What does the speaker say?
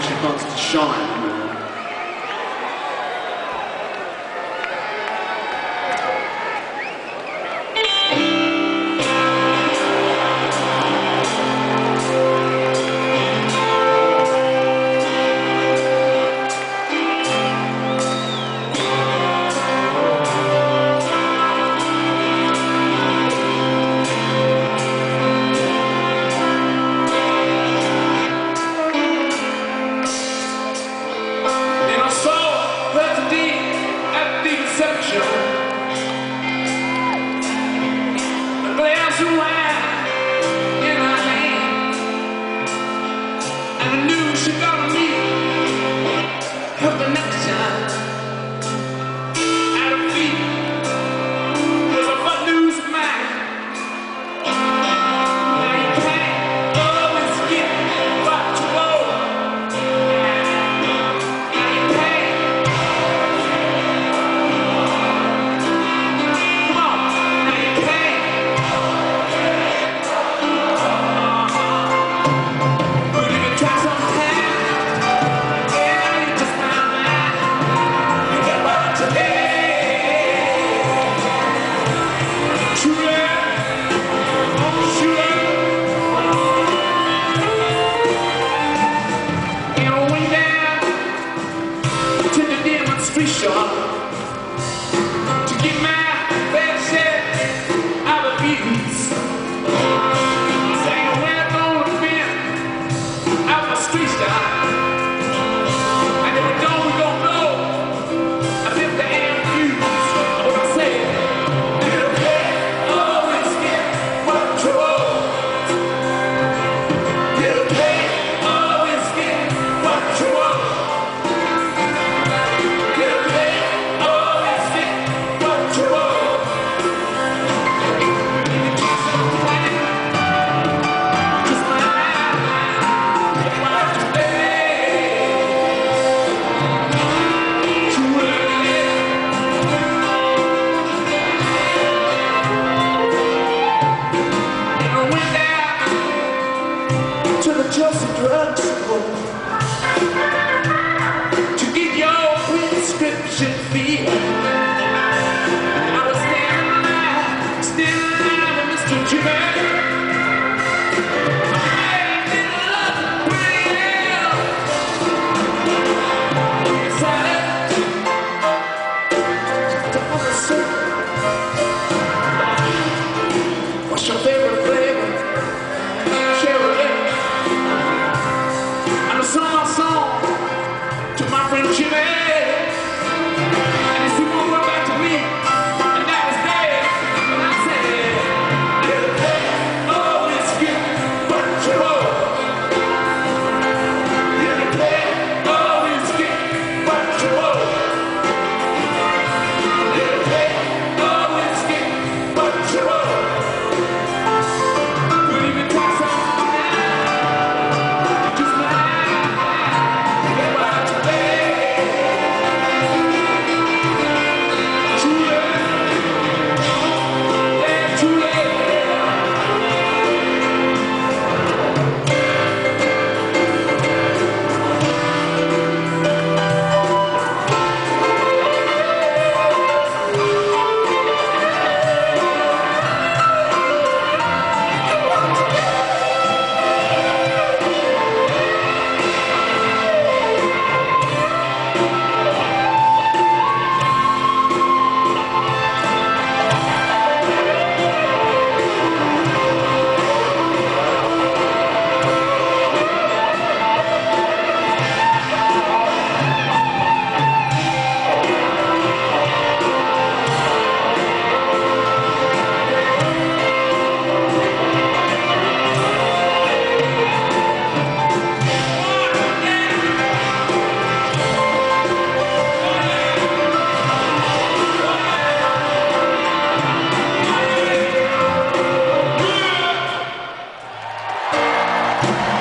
a chance to shine. To All